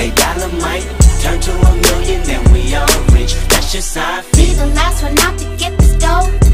A dollar might turn to a million, then we all rich. That's just how I feel.